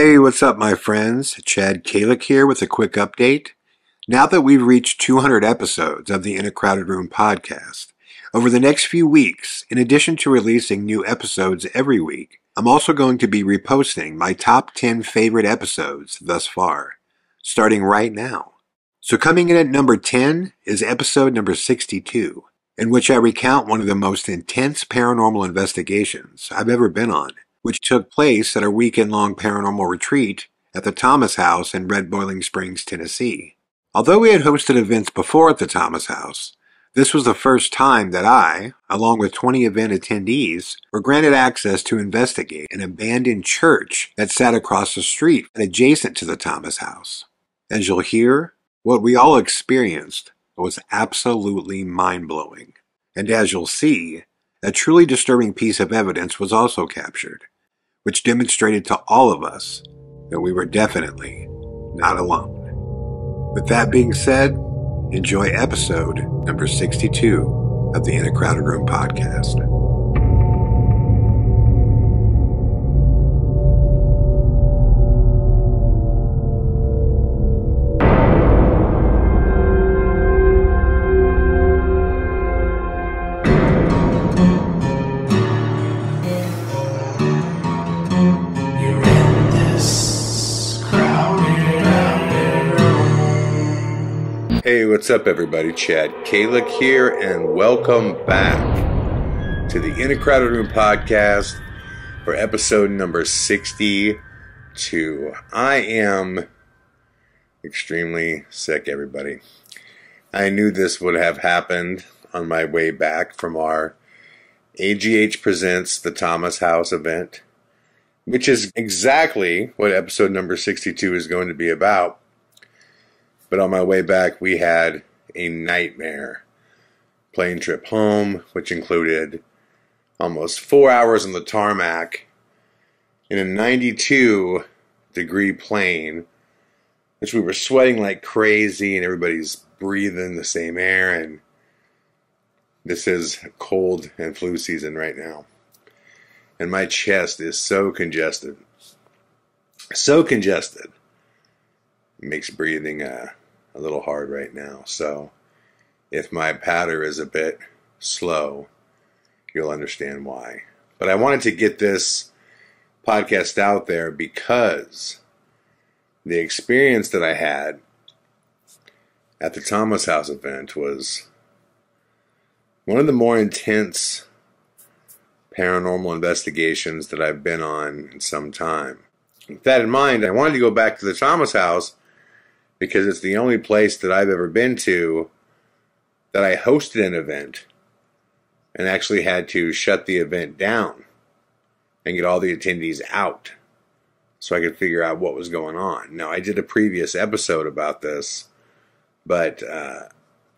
Hey, what's up, my friends? Chad Calek here with a quick update. Now that we've reached 200 episodes of the In a Crowded Room podcast, over the next few weeks, in addition to releasing new episodes every week, I'm also going to be reposting my top 10 favorite episodes thus far, starting right now. So coming in at number 10 is episode number 62, in which I recount one of the most intense paranormal investigations I've ever been on which took place at a weekend long paranormal retreat at the Thomas House in Red Boiling Springs, Tennessee. Although we had hosted events before at the Thomas House, this was the first time that I, along with 20 event attendees, were granted access to investigate an abandoned church that sat across the street and adjacent to the Thomas House. As you'll hear, what we all experienced was absolutely mind blowing. And as you'll see, a truly disturbing piece of evidence was also captured, which demonstrated to all of us that we were definitely not alone. With that being said, enjoy episode number 62 of the In a Crowded Room podcast. What's up, everybody? Chad Calek here, and welcome back to the In a Crowded Room podcast for episode number 62. I am extremely sick, everybody. I knew this would have happened on my way back from our AGH Presents the Thomas House event, which is exactly what episode number 62 is going to be about. But on my way back, we had a nightmare plane trip home, which included almost four hours on the tarmac in a 92 degree plane, which we were sweating like crazy, and everybody's breathing the same air. And this is cold and flu season right now. And my chest is so congested. So congested makes breathing uh, a little hard right now. So if my patter is a bit slow, you'll understand why. But I wanted to get this podcast out there because the experience that I had at the Thomas House event was one of the more intense paranormal investigations that I've been on in some time. With that in mind, I wanted to go back to the Thomas House because it's the only place that I've ever been to that I hosted an event and actually had to shut the event down and get all the attendees out so I could figure out what was going on. Now, I did a previous episode about this, but uh,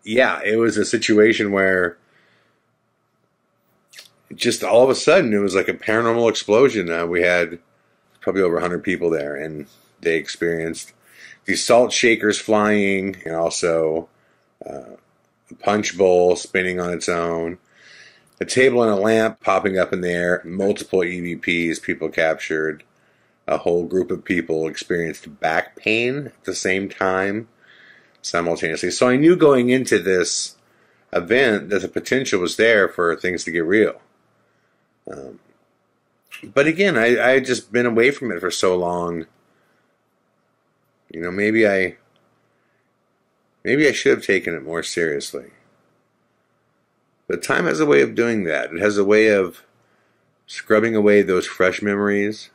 yeah, it was a situation where just all of a sudden it was like a paranormal explosion. Uh, we had probably over 100 people there, and they experienced these salt shakers flying, and also uh, a punch bowl spinning on its own, a table and a lamp popping up in the air, multiple EVPs people captured. A whole group of people experienced back pain at the same time simultaneously. So I knew going into this event that the potential was there for things to get real. Um, but again, I, I had just been away from it for so long. You know, maybe I maybe I should have taken it more seriously. But time has a way of doing that. It has a way of scrubbing away those fresh memories,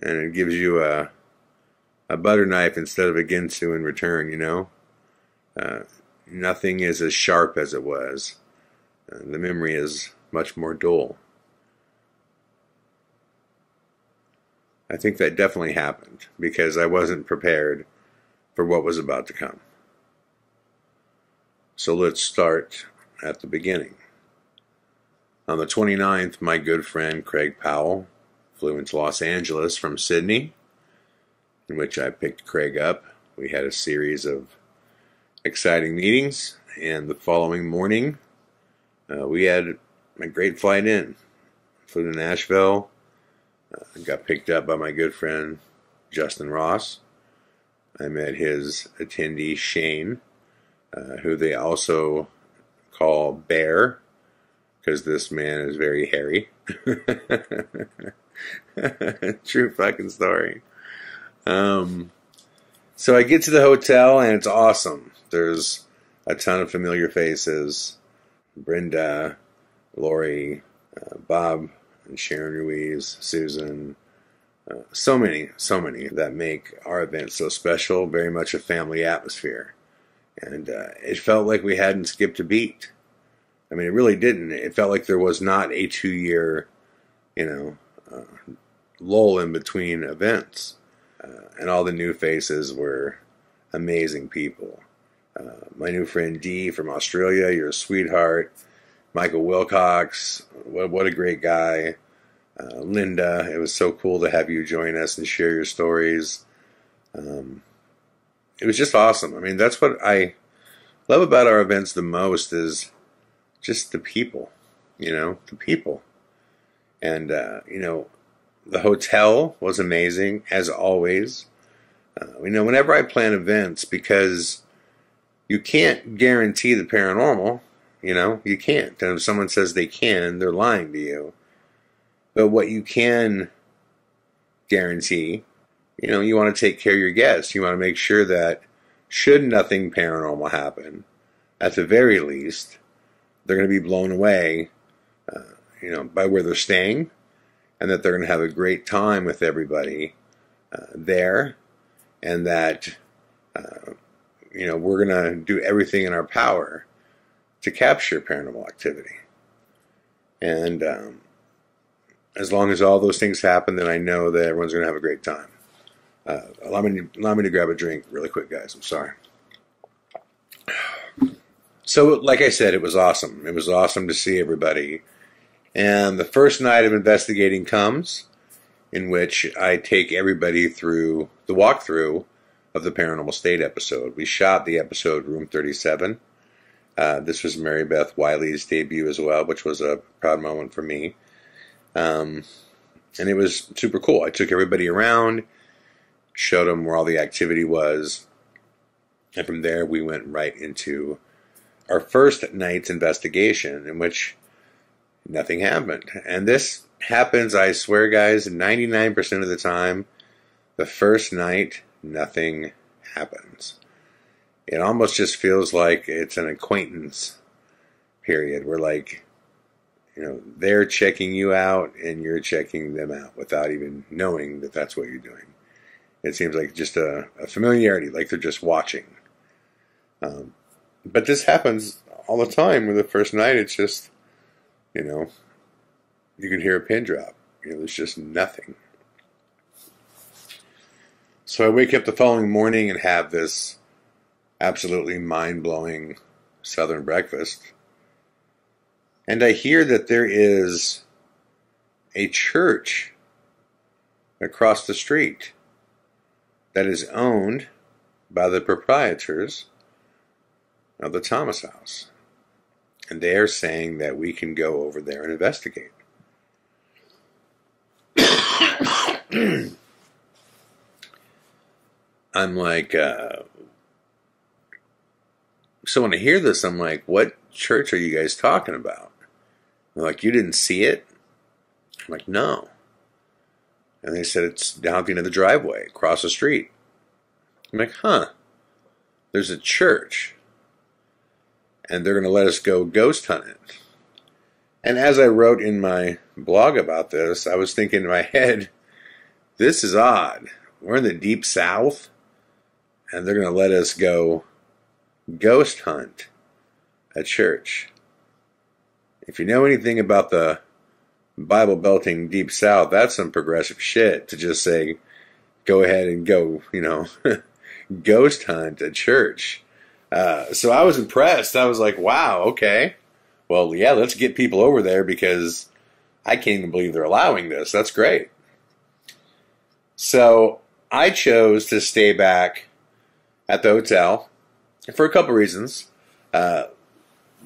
and it gives you a a butter knife instead of a ginsu in return. You know, uh, nothing is as sharp as it was. Uh, the memory is much more dull. I think that definitely happened because I wasn't prepared for what was about to come. So let's start at the beginning. On the 29th, my good friend Craig Powell flew into Los Angeles from Sydney, in which I picked Craig up. We had a series of exciting meetings, and the following morning, uh, we had a great flight in. Flew to Nashville, Uh, got picked up by my good friend Justin Ross. I met his attendee Shane, uh, who they also call Bear, because this man is very hairy. True fucking story. Um, so I get to the hotel and it's awesome. There's a ton of familiar faces. Brenda, Lori, uh, Bob, and Sharon Ruiz, Susan. Uh, so many, so many that make our event so special. Very much a family atmosphere. And uh, it felt like we hadn't skipped a beat. I mean, it really didn't. It felt like there was not a two year, you know, uh, lull in between events. Uh, and all the new faces were amazing people. Uh, my new friend Dee from Australia, you're a sweetheart. Michael Wilcox, what, what a great guy. Uh, Linda, it was so cool to have you join us and share your stories. Um, it was just awesome. I mean, that's what I love about our events the most is just the people, you know, the people. And, uh, you know, the hotel was amazing, as always. Uh, you know, whenever I plan events, because you can't guarantee the paranormal, you know, you can't. And if someone says they can, they're lying to you. But what you can guarantee, you know, you want to take care of your guests. You want to make sure that should nothing paranormal happen, at the very least, they're going to be blown away, uh, you know, by where they're staying, and that they're going to have a great time with everybody uh, there, and that, uh, you know, we're going to do everything in our power to capture paranormal activity. And um, as long as all those things happen, then I know that everyone's going to have a great time. Uh, allow me to, allow me to grab a drink really quick, guys. I'm sorry. So, like I said, it was awesome. It was awesome to see everybody. And the first night of investigating comes, in which I take everybody through the walkthrough of the Paranormal State episode. We shot the episode Room 37. Uh, this was Mary Beth Wiley's debut as well, which was a proud moment for me. Um, and it was super cool. I took everybody around, showed them where all the activity was, and from there we went right into our first night's investigation, in which nothing happened. And this happens, I swear, guys, 99% of the time. The first night, nothing happens. It almost just feels like it's an acquaintance period where, like, you know, they're checking you out and you're checking them out without even knowing that that's what you're doing. It seems like just a, a familiarity, like they're just watching. Um, but this happens all the time. With the first night, it's just, you know, you can hear a pin drop. You know, there's just nothing. So I wake up the following morning and have this absolutely mind blowing Southern breakfast. And I hear that there is a church across the street that is owned by the proprietors of the Thomas House. And they are saying that we can go over there and investigate. I'm like, uh, so when I hear this, I'm like, what church are you guys talking about? They're like, you didn't see it? I'm like, no. And they said it's down at the end of the driveway, across the street. I'm like, huh. There's a church and they're going to let us go ghost hunting. And as I wrote in my blog about this, I was thinking in my head, this is odd. We're in the deep south, and they're going to let us go ghost hunt a church. If you know anything about the Bible belting deep south, that's some progressive shit to just say, go ahead and go, you know, ghost hunt a church. Uh, so I was impressed. I was like, wow, okay. Well, yeah, let's get people over there because I can't even believe they're allowing this. That's great. So I chose to stay back at the hotel for a couple reasons. Uh,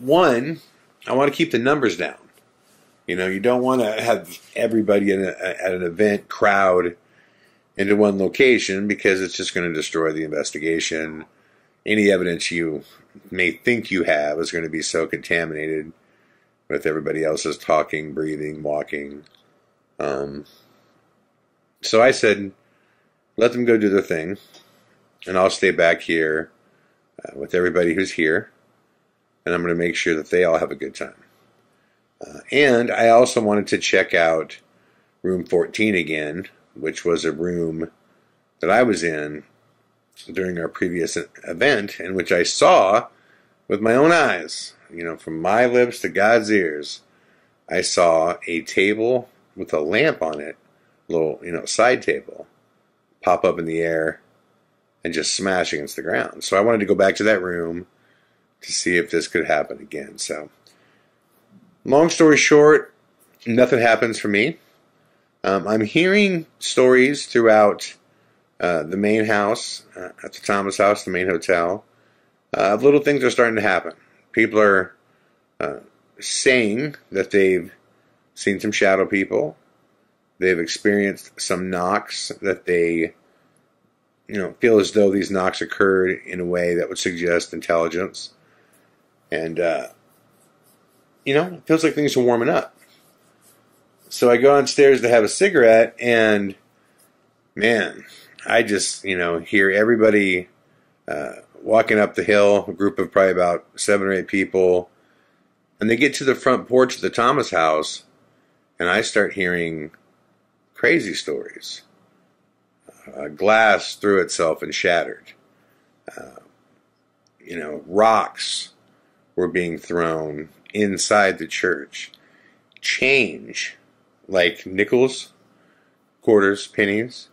one, I want to keep the numbers down. You know, you don't want to have everybody a, at an event crowd into one location because it's just going to destroy the investigation. Any evidence you may think you have is going to be so contaminated with everybody else's talking, breathing, walking. Um, so I said, let them go do their thing, and I'll stay back here uh, with everybody who's here, and I'm going to make sure that they all have a good time. Uh, and I also wanted to check out room 14 again, which was a room that I was in during our previous event, and which I saw with my own eyes, you know, from my lips to God's ears, I saw a table with a lamp on it, little, you know, side table, pop up in the air and just smash against the ground. So I wanted to go back to that room to see if this could happen again. So, long story short, nothing happens for me. Um, I'm hearing stories throughout uh, the main house, uh, at the Thomas House, the main hotel. Uh, little things are starting to happen. People are uh, saying that they've seen some shadow people. They've experienced some knocks that they, you know, feel as though these knocks occurred in a way that would suggest intelligence. And, uh, you know, it feels like things are warming up. So I go downstairs to have a cigarette, and man, I just, you know, hear everybody uh, walking up the hill, a group of probably about seven or eight people, and they get to the front porch of the Thomas house, and I start hearing crazy stories. Uh, glass threw itself and shattered. Uh, you know, rocks were being thrown inside the church. Change, like nickels, quarters, pennies,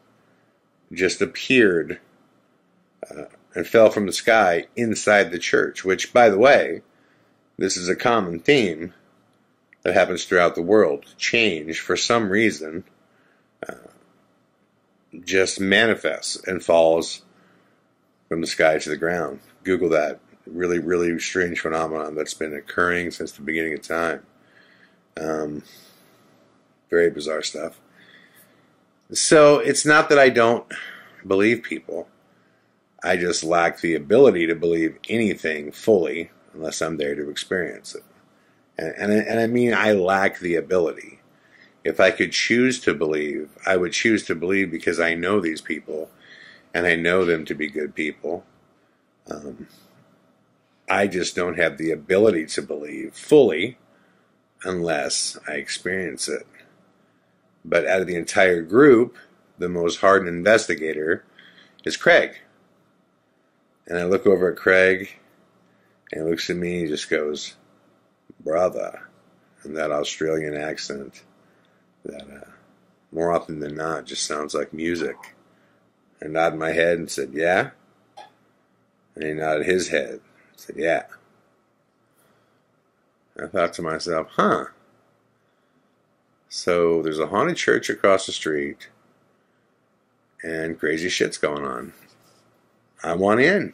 just appeared uh, and fell from the sky inside the church, which, by the way, this is a common theme that happens throughout the world. Change, for some reason, just manifests and falls from the sky to the ground. Google that. Really, really strange phenomenon that's been occurring since the beginning of time. Um, very bizarre stuff. So it's not that I don't believe people. I just lack the ability to believe anything fully unless I'm there to experience it. And, and, and I mean, I lack the ability. If I could choose to believe, I would choose to believe because I know these people and I know them to be good people. Um, I just don't have the ability to believe fully unless I experience it. But out of the entire group, the most hardened investigator is Craig. And I look over at Craig and he looks at me and he just goes, brother, in that Australian accent that uh, more often than not just sounds like music. I nodded my head and said, yeah. And he nodded his head and said, yeah. I thought to myself, huh. So there's a haunted church across the street and crazy shit's going on. I want in.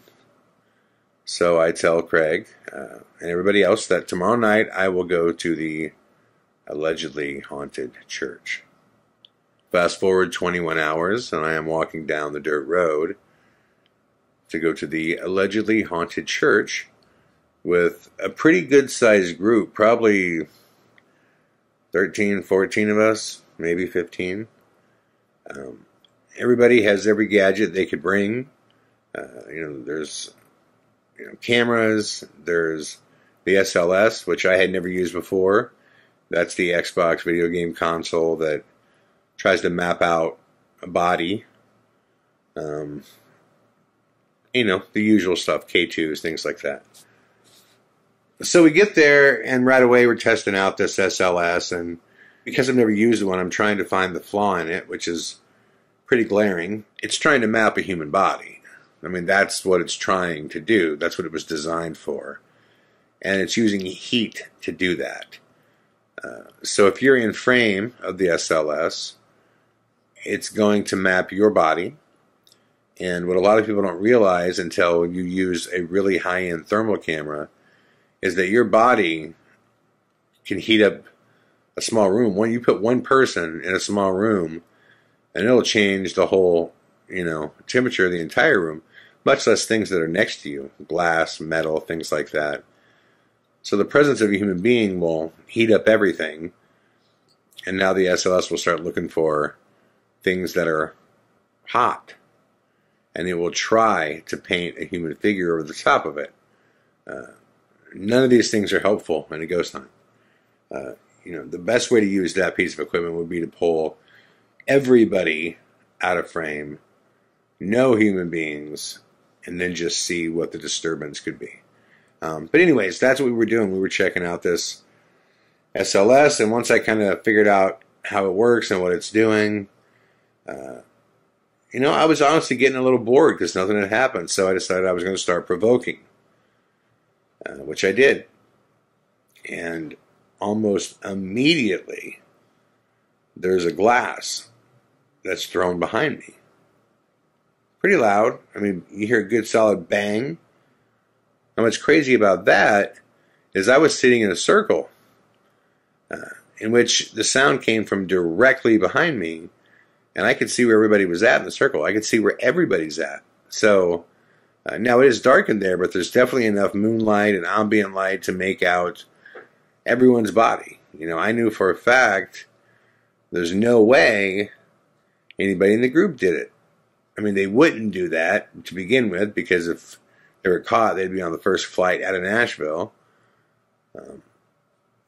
So I tell Craig uh, and everybody else that tomorrow night I will go to the allegedly haunted church. Fast forward 21 hours, and I am walking down the dirt road to go to the allegedly haunted church with a pretty good sized group, probably 13, 14 of us, maybe 15. Um, everybody has every gadget they could bring. Uh, you know, there's you know, cameras. There's the SLS, which I had never used before. That's the Xbox video game console that tries to map out a body. Um, you know, the usual stuff, K2s, things like that. So we get there, and right away we're testing out this SLS, and because I've never used one, I'm trying to find the flaw in it, which is pretty glaring. It's trying to map a human body. I mean, that's what it's trying to do. That's what it was designed for. And it's using heat to do that. So if you're in frame of the SLS, it's going to map your body. And what a lot of people don't realize until you use a really high end thermal camera is that your body can heat up a small room. When you put one person in a small room, and it'll change the whole, you know, temperature of the entire room, much less things that are next to you, glass, metal, things like that. So the presence of a human being will heat up everything, and now the SLS will start looking for things that are hot, and it will try to paint a human figure over the top of it. Uh, none of these things are helpful in a ghost hunt. Uh, you know, the best way to use that piece of equipment would be to pull everybody out of frame, no human beings, and then just see what the disturbance could be. Um, but anyways, that's what we were doing. We were checking out this SLS, and once I kind of figured out how it works and what it's doing, uh, you know, I was honestly getting a little bored because nothing had happened. So I decided I was going to start provoking, uh, which I did. And almost immediately, there's a glass that's thrown behind me. Pretty loud. I mean, you hear a good solid bang. And what's crazy about that is I was sitting in a circle uh, in which the sound came from directly behind me, and I could see where everybody was at in the circle. I could see where everybody's at. So uh, now it is dark in there, but there's definitely enough moonlight and ambient light to make out everyone's body. You know, I knew for a fact there's no way anybody in the group did it. I mean, they wouldn't do that to begin with because if they were caught, they'd be on the first flight out of Nashville. Um,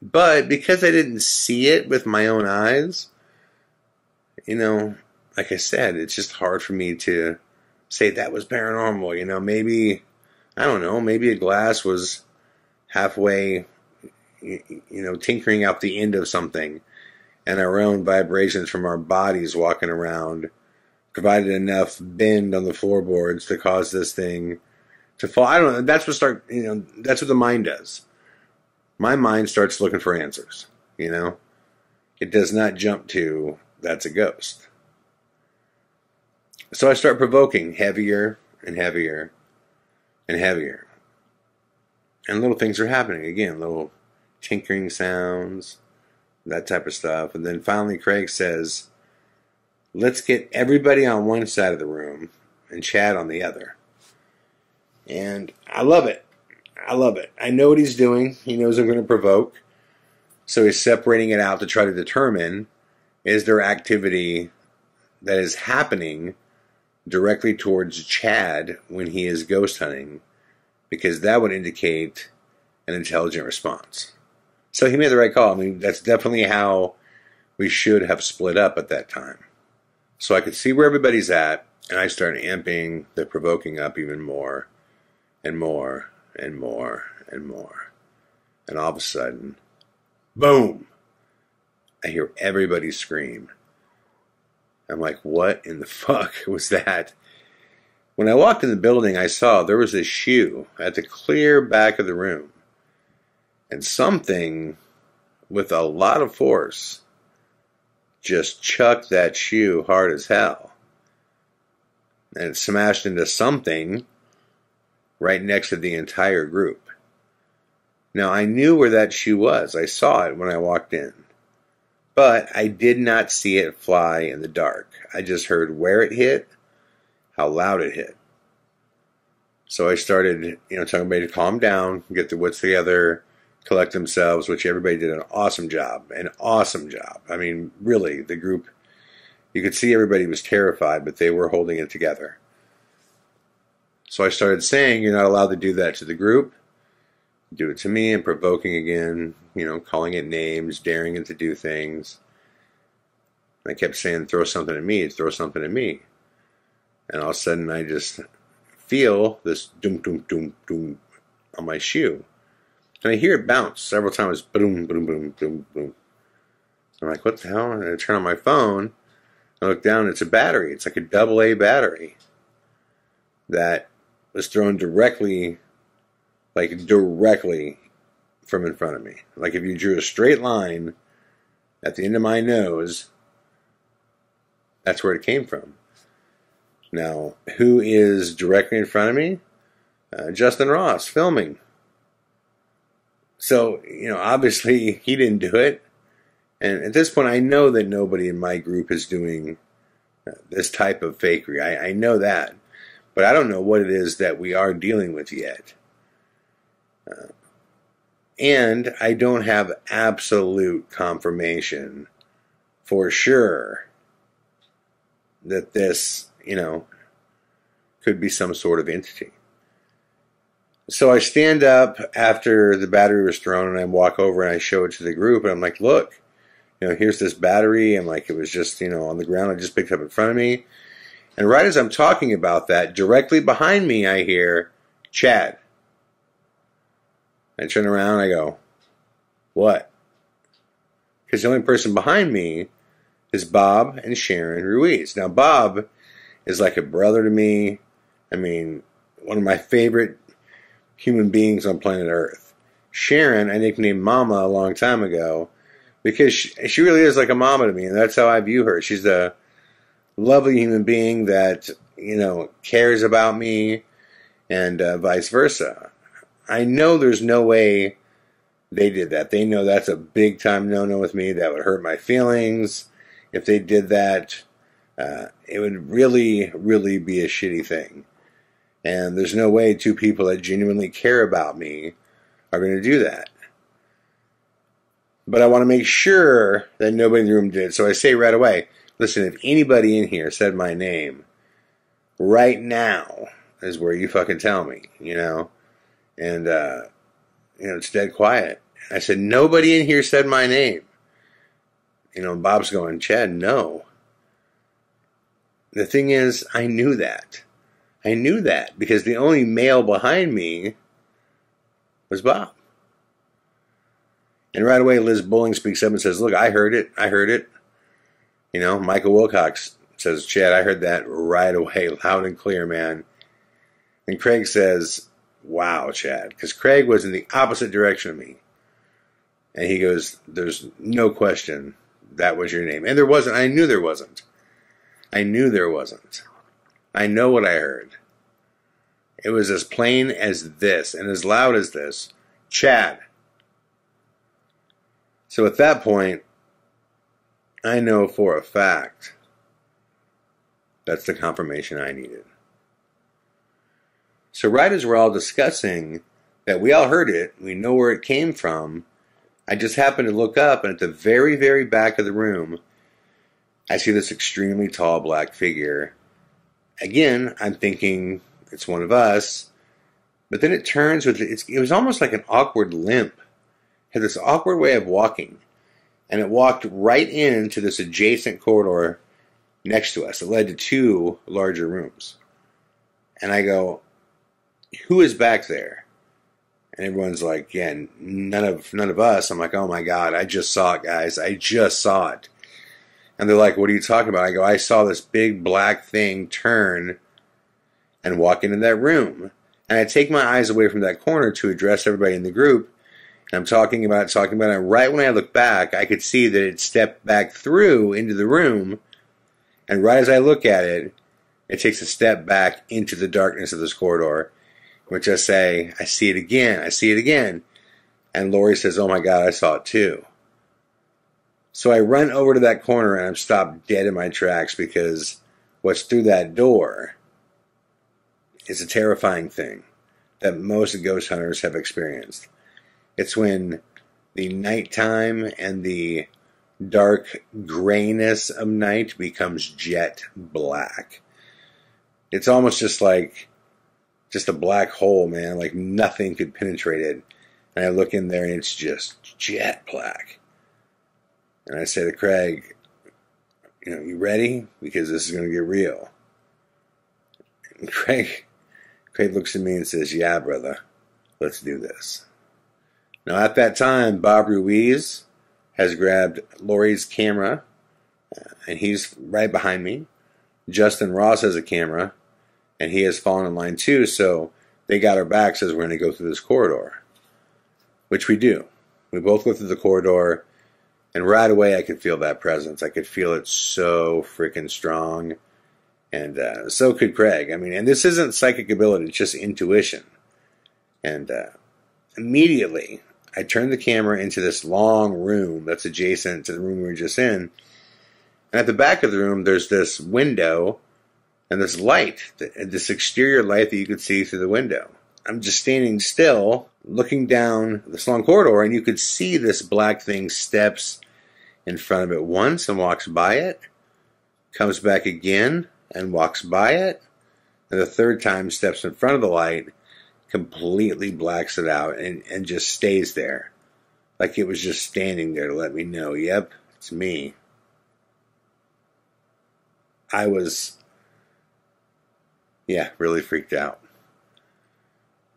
but because I didn't see it with my own eyes, you know, like I said, it's just hard for me to say that was paranormal. You know, maybe, I don't know, maybe a glass was halfway, you know, tinkering out the end of something, and our own vibrations from our bodies walking around provided enough bend on the floorboards to cause this thing to fall. I don't know. That's what start. You know, that's what the mind does. My mind starts looking for answers. You know, it does not jump to that's a ghost. So I start provoking heavier and heavier and heavier. And little things are happening again, little tinkering sounds, that type of stuff. And then finally, Craig says, Let's get everybody on one side of the room and Chad on the other. And I love it. I love it. I know what he's doing. He knows I'm going to provoke. So he's separating it out to try to determine is there activity that is happening directly towards Chad when he is ghost hunting, because that would indicate an intelligent response. So he made the right call. I mean, that's definitely how we should have split up at that time. So I could see where everybody's at, and I started amping the provoking up even more and more and more and more. And all of a sudden, boom! I hear everybody scream. I'm like, what in the fuck was that? When I walked in the building, I saw there was a shoe at the clear back of the room. And something with a lot of force just chucked that shoe hard as hell. And it smashed into something right next to the entire group. Now, I knew where that shoe was. I saw it when I walked in. But I did not see it fly in the dark. I just heard where it hit, how loud it hit. So I started, you know, telling everybody to calm down, get their wits together, collect themselves, which everybody did an awesome job. An awesome job. I mean, really, the group, you could see everybody was terrified, but they were holding it together. So I started saying, You're not allowed to do that to the group. Do it to me and provoking again, you know, calling it names, daring it to do things. I kept saying, Throw something at me, throw something at me. And all of a sudden, I just feel this doom, doom, doom, doom on my shoe. And I hear it bounce several times boom, boom, boom, boom, boom. I'm like, what the hell? And I turn on my phone. I look down, it's a battery. It's like a double A battery that was thrown directly, like directly from in front of me. Like if you drew a straight line at the end of my nose, that's where it came from. Now, who is directly in front of me? Uh, Justin Ross filming. So, you know, obviously he didn't do it. And at this point, I know that nobody in my group is doing uh, this type of fakery. I, I know that. But I don't know what it is that we are dealing with yet. Uh, and I don't have absolute confirmation for sure that this, you know, could be some sort of entity. So I stand up after the battery was thrown and I walk over and I show it to the group and I'm like, look, you know, here's this battery and like it was just, you know, on the ground. I just picked up in front of me. And right as I'm talking about that, directly behind me, I hear Chad. I turn around I go, what? Because the only person behind me is Bob and Sharon Ruiz. Now, Bob is like a brother to me. I mean, one of my favorite human beings on planet Earth. Sharon, I nicknamed Mama a long time ago because she, she really is like a mama to me, and that's how I view her. She's a lovely human being that, you know, cares about me and uh, vice versa. I know there's no way they did that. They know that's a big time no no with me. That would hurt my feelings. If they did that, uh, it would really, really be a shitty thing. And there's no way two people that genuinely care about me are going to do that. But I want to make sure that nobody in the room did. So I say right away listen, if anybody in here said my name, right now is where you fucking tell me, you know? And, uh, you know, it's dead quiet. I said, nobody in here said my name. You know, Bob's going, Chad, no. The thing is, I knew that. I knew that because the only male behind me was Bob. And right away, Liz Bowling speaks up and says, Look, I heard it. I heard it. You know, Michael Wilcox says, Chad, I heard that right away, loud and clear, man. And Craig says, Wow, Chad. Because Craig was in the opposite direction of me. And he goes, There's no question that was your name. And there wasn't. I knew there wasn't. I knew there wasn't. I know what I heard. It was as plain as this and as loud as this Chad. So at that point, I know for a fact that's the confirmation I needed. So, right as we're all discussing that we all heard it, we know where it came from, I just happened to look up, and at the very, very back of the room, I see this extremely tall black figure. Again, I'm thinking it's one of us, but then it turns with it it was almost like an awkward limp. Had this awkward way of walking, and it walked right into this adjacent corridor next to us. It led to two larger rooms, and I go, "Who is back there?" And everyone's like, "Yeah, none of none of us." I'm like, "Oh my god, I just saw it, guys! I just saw it." And they're like, What are you talking about? I go, I saw this big black thing turn and walk into that room. And I take my eyes away from that corner to address everybody in the group. I'm talking about talking about it. Right when I look back, I could see that it stepped back through into the room. And right as I look at it, it takes a step back into the darkness of this corridor, which I say, I see it again. I see it again. And Lori says, Oh my God, I saw it too. So I run over to that corner and I'm stopped dead in my tracks because what's through that door is a terrifying thing that most ghost hunters have experienced. It's when the nighttime and the dark grayness of night becomes jet black. It's almost just like just a black hole, man. Like nothing could penetrate it. And I look in there and it's just jet black. And I say to Craig, you know, you ready? Because this is going to get real. And Craig, Craig looks at me and says, yeah, brother, let's do this. Now, at that time, Bob Ruiz has grabbed Lori's camera, uh, and he's right behind me. Justin Ross has a camera, and he has fallen in line too, so they got our backs as we're going to go through this corridor, which we do. We both go through the corridor and right away, I could feel that presence. I could feel it so freaking strong. And uh, so could Craig. I mean, and this isn't psychic ability, it's just intuition. And uh, immediately, I turned the camera into this long room that's adjacent to the room we were just in. And at the back of the room, there's this window and this light, this exterior light that you could see through the window. I'm just standing still, looking down this long corridor, and you could see this black thing steps in front of it once and walks by it, comes back again and walks by it, and the third time steps in front of the light, completely blacks it out, and, and just stays there. Like it was just standing there to let me know, yep, it's me. I was, yeah, really freaked out.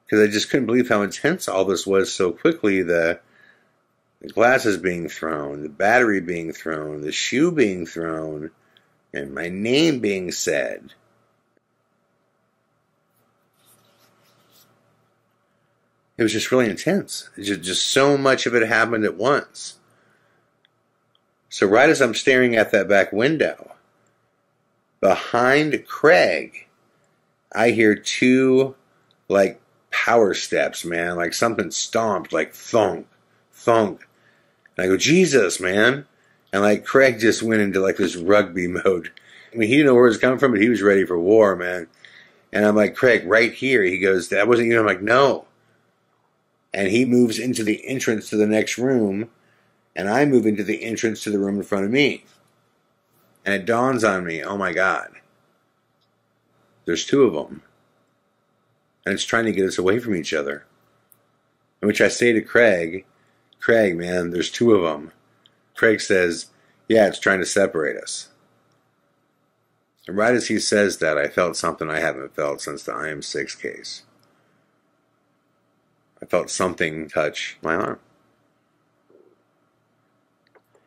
Because I just couldn't believe how intense all this was so quickly. The, the glasses being thrown, the battery being thrown, the shoe being thrown, and my name being said. It was just really intense. Just, just so much of it happened at once. So, right as I'm staring at that back window, behind Craig, I hear two like power steps, man, like something stomped, like thunk, thunk. And I go, Jesus, man. And like Craig just went into like this rugby mode. I mean, he didn't know where it was coming from, but he was ready for war, man. And I'm like, Craig, right here. He goes, that wasn't you. I'm like, no. And he moves into the entrance to the next room, and I move into the entrance to the room in front of me. And it dawns on me, oh my God, there's two of them. And it's trying to get us away from each other. In which I say to Craig, Craig, man, there's two of them. Craig says, yeah, it's trying to separate us. And right as he says that, I felt something I haven't felt since the IM6 case. I felt something touch my arm.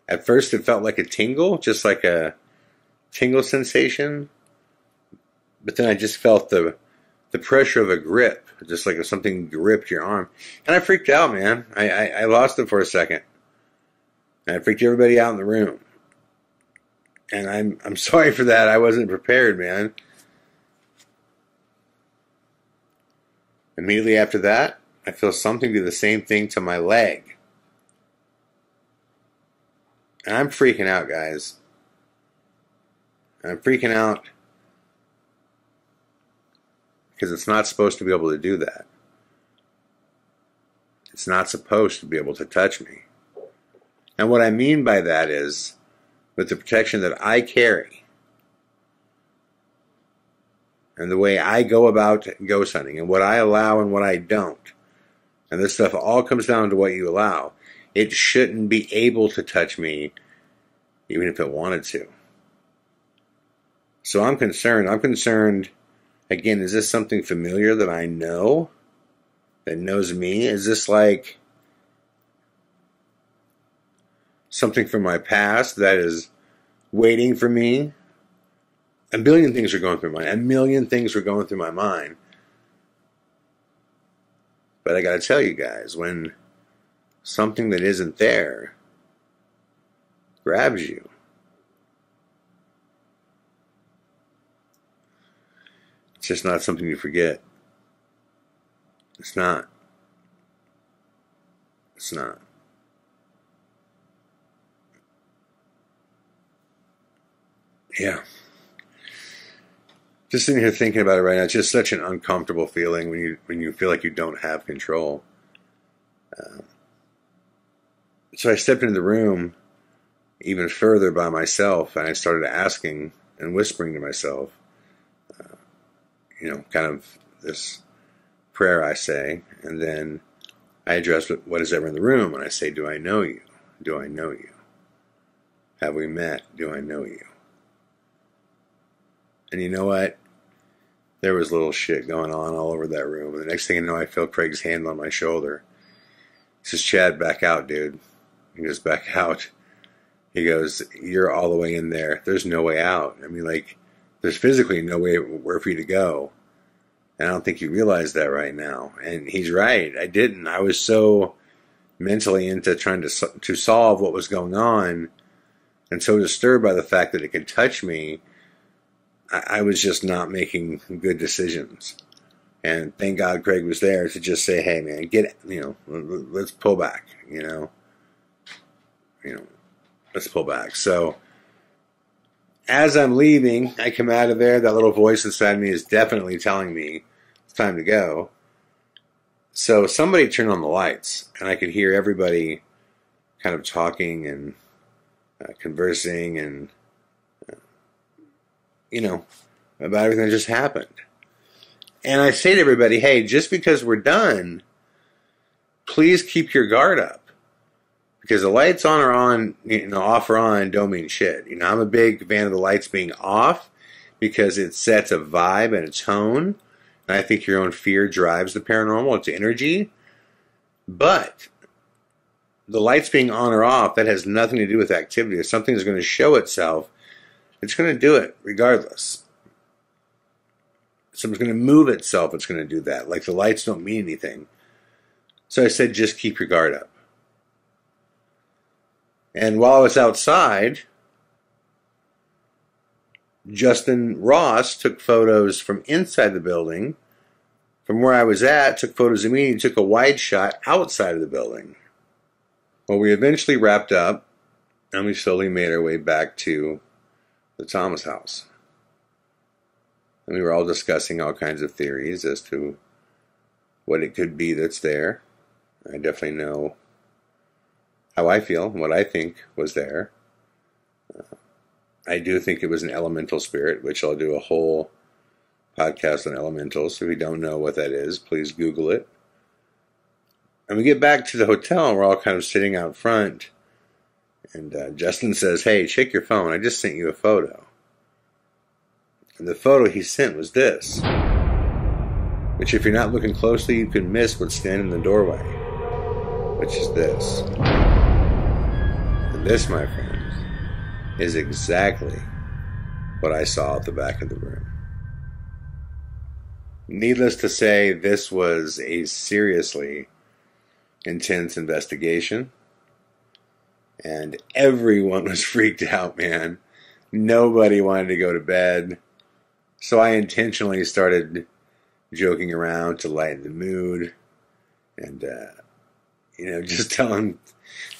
At first, it felt like a tingle, just like a tingle sensation. But then I just felt the the pressure of a grip, just like if something gripped your arm. And I freaked out, man. I, I, I lost it for a second. And I freaked everybody out in the room. And I'm I'm sorry for that. I wasn't prepared, man. Immediately after that, I feel something do the same thing to my leg. And I'm freaking out, guys. And I'm freaking out because it's not supposed to be able to do that. It's not supposed to be able to touch me. And what I mean by that is, with the protection that I carry, and the way I go about ghost hunting, and what I allow and what I don't, and this stuff all comes down to what you allow, it shouldn't be able to touch me, even if it wanted to. So I'm concerned. I'm concerned Again, is this something familiar that I know? That knows me? Is this like something from my past that is waiting for me? A billion things are going through my mind. A million things are going through my mind. But I got to tell you guys, when something that isn't there grabs you, It's just not something you forget. It's not. It's not. Yeah. Just sitting here thinking about it right now, it's just such an uncomfortable feeling when you when you feel like you don't have control. Um, so I stepped into the room even further by myself, and I started asking and whispering to myself, you know, kind of this prayer I say, and then I address what is ever in the room, and I say, Do I know you? Do I know you? Have we met? Do I know you? And you know what? There was little shit going on all over that room. And the next thing I know, I feel Craig's hand on my shoulder. He says, Chad, back out, dude. He goes, Back out. He goes, You're all the way in there. There's no way out. I mean, like, there's physically no way where for you to go. And I don't think you realize that right now. And he's right. I didn't. I was so mentally into trying to to solve what was going on, and so disturbed by the fact that it could touch me. I, was just not making good decisions. And thank God Craig was there to just say, "Hey, man, get you know, let's pull back." You know, you know, let's pull back. So as I'm leaving, I come out of there. That little voice inside me is definitely telling me it's time to go. So somebody turned on the lights, and I could hear everybody kind of talking and uh, conversing and, you know, about everything that just happened. And I say to everybody, hey, just because we're done, please keep your guard up. Because the lights on or on, you know, off or on don't mean shit. You know, I'm a big fan of the lights being off because it sets a vibe and a tone. And I think your own fear drives the paranormal. It's energy. But the lights being on or off, that has nothing to do with activity. If something is going to show itself, it's going to do it regardless. Something's going to move itself, it's going to do that. Like the lights don't mean anything. So I said, just keep your guard up. And while I was outside, Justin Ross took photos from inside the building. From where I was at, took photos of me and took a wide shot outside of the building. Well, we eventually wrapped up and we slowly made our way back to the Thomas house. And we were all discussing all kinds of theories as to what it could be that's there. I definitely know how I feel and what I think was there. Uh, I do think it was an elemental spirit, which I'll do a whole podcast on elementals. If you don't know what that is, please Google it. And we get back to the hotel, and we're all kind of sitting out front. And uh, Justin says, Hey, check your phone. I just sent you a photo. And the photo he sent was this, which, if you're not looking closely, you can miss what's standing in the doorway, which is this. And this, my friends, is exactly what I saw at the back of the room. Needless to say, this was a seriously intense investigation. And everyone was freaked out, man. Nobody wanted to go to bed. So I intentionally started joking around to lighten the mood. And, uh, you know, just telling,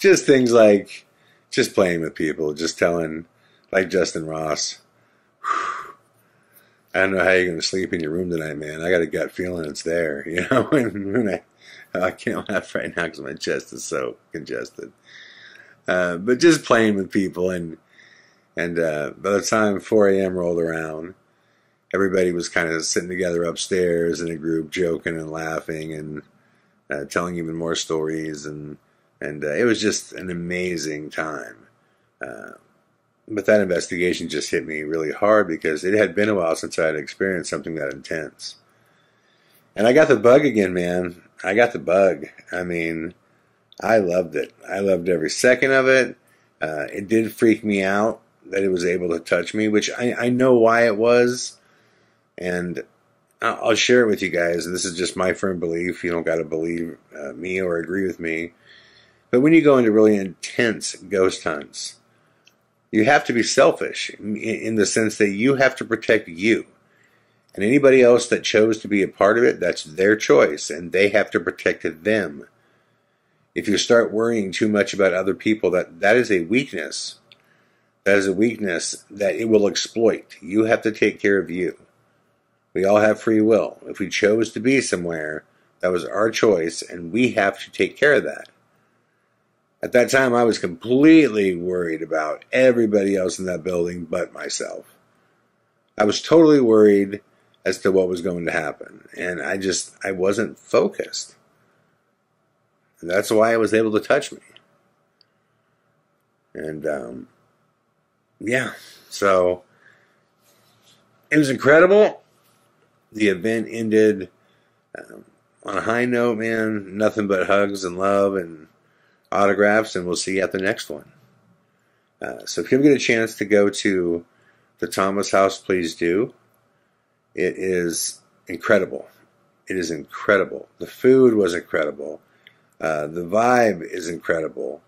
just things like, just playing with people, just telling, like Justin Ross, I don't know how you're going to sleep in your room tonight, man. I got a gut feeling it's there, you know. and I, I can't laugh right now because my chest is so congested. Uh, but just playing with people, and and uh, by the time 4 a.m. rolled around, everybody was kind of sitting together upstairs in a group, joking and laughing, and uh, telling even more stories, and and uh, it was just an amazing time. Uh, but that investigation just hit me really hard because it had been a while since I had experienced something that intense. And I got the bug again, man. I got the bug. I mean, I loved it. I loved every second of it. Uh, it did freak me out that it was able to touch me, which I, I know why it was. And I'll share it with you guys. This is just my firm belief. You don't got to believe uh, me or agree with me. But when you go into really intense ghost hunts, you have to be selfish in, in the sense that you have to protect you. And anybody else that chose to be a part of it, that's their choice, and they have to protect them. If you start worrying too much about other people, that, that is a weakness. That is a weakness that it will exploit. You have to take care of you. We all have free will. If we chose to be somewhere, that was our choice, and we have to take care of that. At that time, I was completely worried about everybody else in that building but myself. I was totally worried as to what was going to happen, and I just I wasn't focused. And that's why it was able to touch me. And um, yeah, so it was incredible. The event ended um, on a high note, man. Nothing but hugs and love and autographs, and we'll see you at the next one. Uh, so if you ever get a chance to go to the Thomas House, please do. It is incredible. It is incredible. The food was incredible. Uh, the vibe is incredible.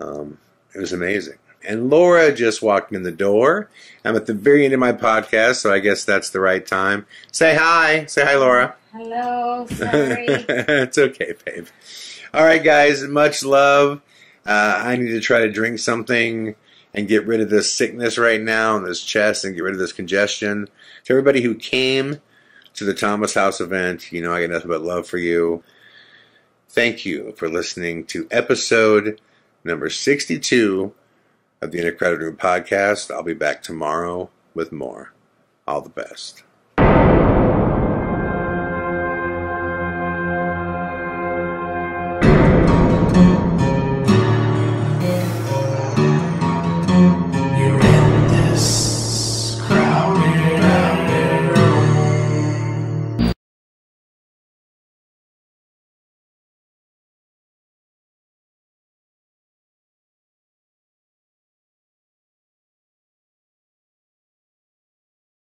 Um, it was amazing. And Laura just walked in the door. I'm at the very end of my podcast, so I guess that's the right time. Say hi. Say hi, Laura. Hello, sorry. it's okay, babe. All right, guys. Much love. Uh, I need to try to drink something and get rid of this sickness right now in this chest and get rid of this congestion. To everybody who came to the Thomas House event, you know I got nothing but love for you. Thank you for listening to episode number 62 of the In a Room podcast. I'll be back tomorrow with more. All the best.